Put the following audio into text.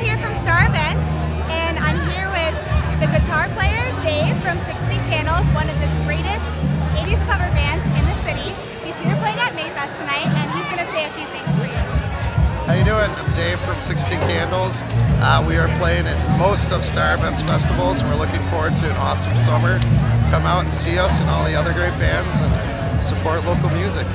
Rachel here from Star Events, and I'm here with the guitar player Dave from 16 Candles, one of the greatest 80s cover bands in the city. He's here playing at Mayfest tonight, and he's going to say a few things for you. How you doing? I'm Dave from 16 Candles. Uh, we are playing at most of Star Events festivals. We're looking forward to an awesome summer. Come out and see us and all the other great bands and support local music.